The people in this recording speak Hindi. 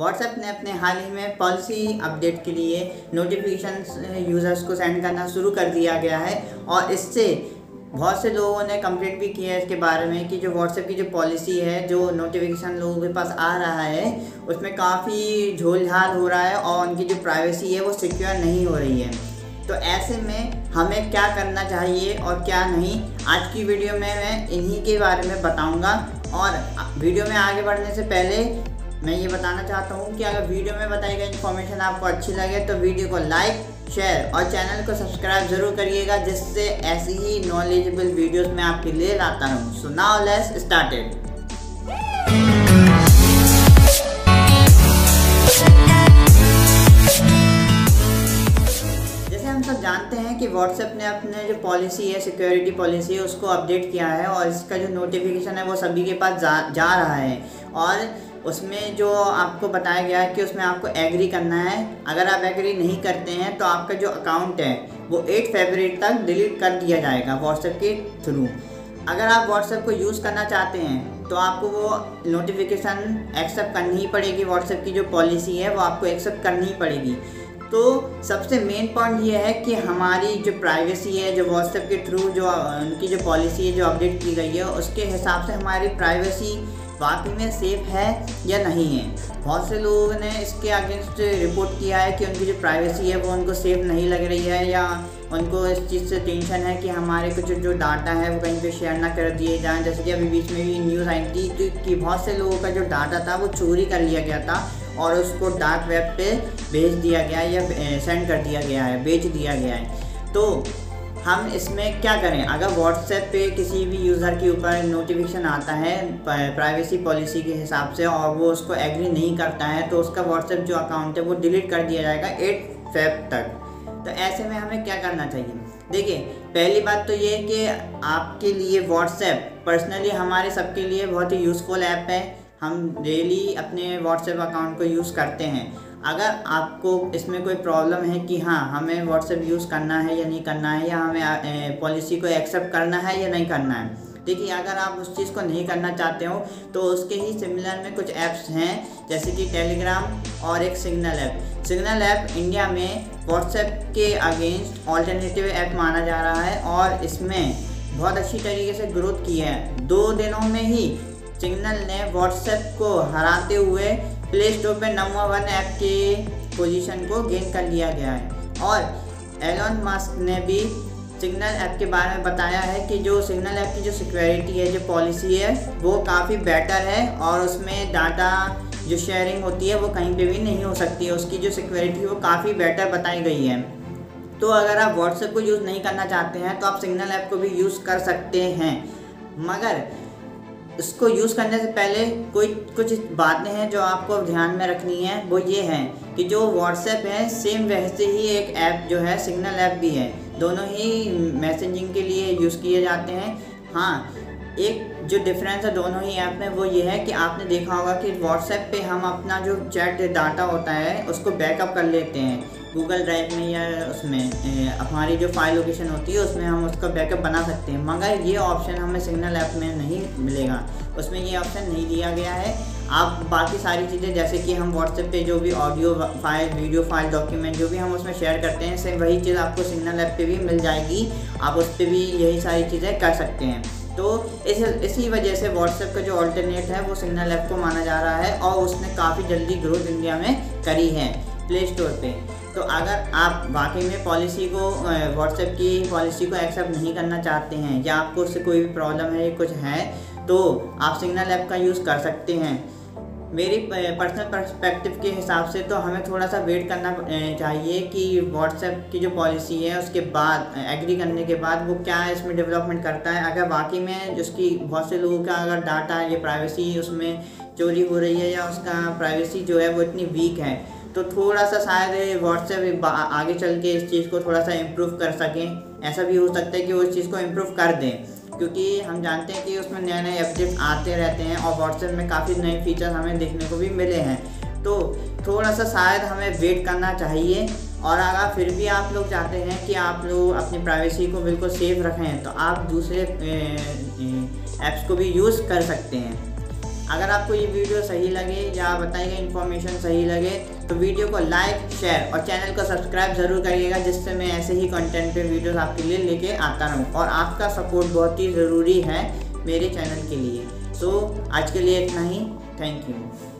व्हाट्सएप ने अपने हाल ही में पॉलिसी अपडेट के लिए नोटिफिकेशन यूज़र्स को सेंड करना शुरू कर दिया गया है और इससे बहुत से लोगों ने कंप्लेंट भी किया है इसके बारे में कि जो व्हाट्सएप की जो पॉलिसी है, जो नोटिफिकेशन लोगों के पास आ रहा है, उसमें काफ़ी झोलझाल हो रहा है और उनकी जो प्राइवेसी है वो सिक्योर नहीं हो रही है। तो ऐसे में हमें क्या करना चाहिए और क्या नहीं, आज की वीडियो में मैं इन्हीं के बारे में बताऊँगा और वीडियो में आगे बढ़ने से पहले मैं ये बताना चाहता हूँ कि अगर वीडियो में बताई गई इन्फॉर्मेशन आपको अच्छी लगे तो वीडियो को लाइक शेयर और चैनल को सब्सक्राइब ज़रूर करिएगा जिससे ऐसी ही नॉलेजेबल वीडियोस मैं आपके लिए लाता हूँ सो नाउ लेट्स स्टार्टेड जैसे हम सब जानते हैं कि व्हाट्सएप ने अपने जो पॉलिसी है सिक्योरिटी पॉलिसी है उसको अपडेट किया है और इसका जो नोटिफिकेशन है वो सभी के पास जा, जा रहा है। और उसमें जो आपको बताया गया है कि उसमें आपको एग्री करना है। अगर आप एग्री नहीं करते हैं तो आपका जो अकाउंट है, वो एट फरवरी तक डिलीट कर दिया जाएगा व्हाट्सएप के थ्रू अगर आप व्हाट्सएप को यूज़ करना चाहते हैं तो आपको वो नोटिफिकेशन एक्सेप्ट करनी ही पड़ेगी। व्हाट्सएप की जो पॉलिसी है, वो आपको एक्सेप्ट करनी ही पड़ेगी। तो सबसे मेन पॉइंट ये है कि हमारी जो प्राइवेसी है, जो व्हाट्सएप के थ्रू जो उनकी जो पॉलिसी है, जो अपडेट की गई है, उसके हिसाब से हमारी प्राइवेसी वाकई में सेफ़ है या नहीं है? बहुत से लोगों ने इसके अगेंस्ट रिपोर्ट किया है कि उनकी जो प्राइवेसी है, वो उनको सेफ़ नहीं लग रही है या उनको इस चीज़ से टेंशन है कि हमारे कुछ जो डाटा है, वो कहीं पे शेयर ना कर दिए जाएँ। जैसे कि अभी बीच में भी न्यूज़ आई थी कि बहुत से लोगों का जो डाटा था, वो चोरी कर लिया गया था और उसको डार्क वेब पे भेज दिया गया या सेंड कर दिया गया है, बेच दिया गया है। तो हम इसमें क्या करें? अगर व्हाट्सएप पे किसी भी यूज़र के ऊपर नोटिफिकेशन आता है प्राइवेसी पॉलिसी के हिसाब से और वो उसको एग्री नहीं करता है तो उसका व्हाट्सएप जो अकाउंट है वो डिलीट कर दिया जाएगा एट फेब तक। तो ऐसे में हमें क्या करना चाहिए? देखिए, पहली बात तो ये कि आपके लिए व्हाट्सएप पर्सनली हमारे सबके लिए बहुत ही यूज़फुल ऐप है। हम डेली अपने व्हाट्सएप अकाउंट को यूज़ करते हैं। अगर आपको इसमें कोई प्रॉब्लम है कि हाँ हमें व्हाट्सएप यूज़ करना है या नहीं करना है, या हमें पॉलिसी को एक्सेप्ट करना है या नहीं करना है। देखिए, अगर आप उस चीज़ को नहीं करना चाहते हो तो उसके ही सिमिलर में कुछ ऐप्स हैं, जैसे कि टेलीग्राम और एक Signal app Signal app India में व्हाट्सएप के अगेंस्ट ऑल्टरनेटिव ऐप माना जा रहा है और इसमें बहुत अच्छी तरीके से ग्रोथ की है। दो दिनों में ही सिग्नल ने व्हाट्सएप को हराते हुए प्ले स्टोर पर नंबर वन ऐप के पोजीशन को गेन कर लिया गया है। और एलोन मास्क ने भी सिग्नल ऐप के बारे में बताया है कि जो सिग्नल ऐप की जो सिक्योरिटी है, जो पॉलिसी है, वो काफ़ी बेटर है और उसमें डाटा जो शेयरिंग होती है, वो कहीं पे भी नहीं हो सकती है। उसकी जो सिक्योरिटी वो काफ़ी बेटर बताई गई है। तो अगर आप व्हाट्सएप को यूज़ नहीं करना चाहते हैं तो आप सिग्नल ऐप को भी यूज़ कर सकते हैं। मगर इसको यूज़ करने से पहले कोई कुछ बातें हैं जो आपको ध्यान में रखनी है, वो ये हैं कि जो व्हाट्सएप है सेम वैसे ही एक ऐप जो है सिग्नल ऐप भी है। दोनों ही मैसेजिंग के लिए यूज़ किए जाते हैं। हाँ एक जो डिफरेंस है दोनों ही ऐप में, वो ये है कि आपने देखा होगा कि व्हाट्सएप पे हम अपना जो चैट डाटा होता है, उसको बैकअप कर लेते हैं। गूगल ड्राइव में या उसमें हमारी जो फ़ाइल लोकेशन होती है, उसमें हम उसका बैकअप बना सकते हैं। मगर ये ऑप्शन हमें सिग्नल ऐप में नहीं मिलेगा। उसमें ये ऑप्शन नहीं दिया गया है। आप बाकी सारी चीज़ें, जैसे कि हम व्हाट्सएप पे जो भी audio file video file document जो भी हम उसमें शेयर करते हैं सेम वही चीज़ आपको सिग्नल ऐप पे भी मिल जाएगी। आप उस पर भी यही सारी चीज़ें कर सकते हैं। तो इस, इसी वजह से व्हाट्सएप का जो ऑल्टरनेट है, वो सिग्नल ऐप को माना जा रहा है और उसने काफ़ी जल्दी ग्रोथ इंडिया में करी है। प्ले स्टोर पे। तो अगर आप वाकई में पॉलिसी को व्हाट्सएप की पॉलिसी को एक्सेप्ट नहीं करना चाहते हैं, या आपको उससे कोई भी प्रॉब्लम है या कुछ है तो आप सिग्नल ऐप का यूज़ कर सकते हैं। मेरी पर्सनल पर्सपेक्टिव के हिसाब से तो हमें थोड़ा सा वेट करना चाहिए कि व्हाट्सएप की जो पॉलिसी है, उसके बाद एग्री करने के बाद वो क्या इसमें डेवलपमेंट करता है। अगर वाकई में जिसकी बहुत से लोगों का अगर डाटा ये प्राइवेसी उसमें चोरी हो रही है या उसका प्राइवेसी जो है वो इतनी वीक है तो थोड़ा सा शायद व्हाट्सएप आगे चल के इस चीज़ को थोड़ा सा इम्प्रूव कर सकें। ऐसा भी हो सकता है कि वो इस चीज़ को इम्प्रूव कर दें। क्योंकि हम जानते हैं कि उसमें नए नए अपडेट आते रहते हैं और व्हाट्सएप में काफ़ी नए फीचर्स हमें देखने को भी मिले हैं। तो थोड़ा सा शायद हमें वेट करना चाहिए और अगर फिर भी आप लोग चाहते हैं कि आप लोग अपनी प्राइवेसी को बिल्कुल सेफ़ रखें तो आप दूसरे ऐप्स को भी यूज़ कर सकते हैं। अगर आपको ये वीडियो सही लगे या बताई गई इन्फॉर्मेशन सही लगे तो वीडियो को लाइक शेयर और चैनल को सब्सक्राइब ज़रूर करिएगा जिससे मैं ऐसे ही कंटेंट पे वीडियोस आपके लिए लेके आता रहूँ। और आपका सपोर्ट बहुत ही ज़रूरी है मेरे चैनल के लिए। सो so, आज के लिए इतना ही। Thank you